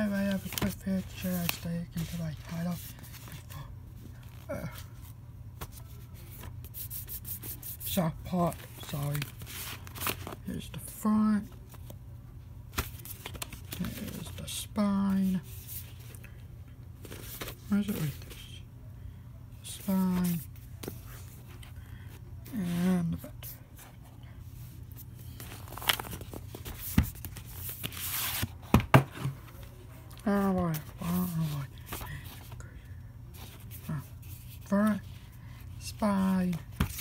I have a quick how to stay into my title. Uh, South Park, sorry. Here's the front. Here's the spine. Where's it with this? Spine. And the bed. Oh boy, oh boy. Front, spine,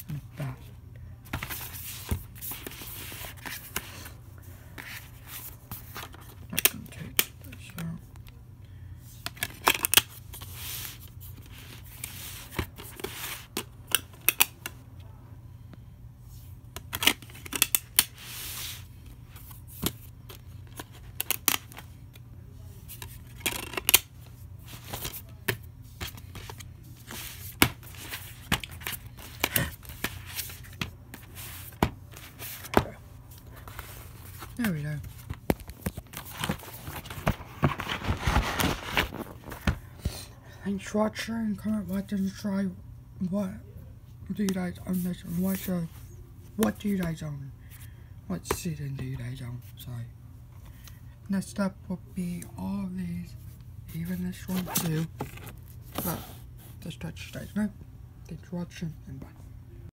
and back. I can take this out. There we go. Thanks for watching. Comment what did you try. What do you guys own this? And what show? What do you guys own? What season do you guys own? Sorry. Next up will be all of these, even this one too. But just touch guys. No. Thanks for watching and bye.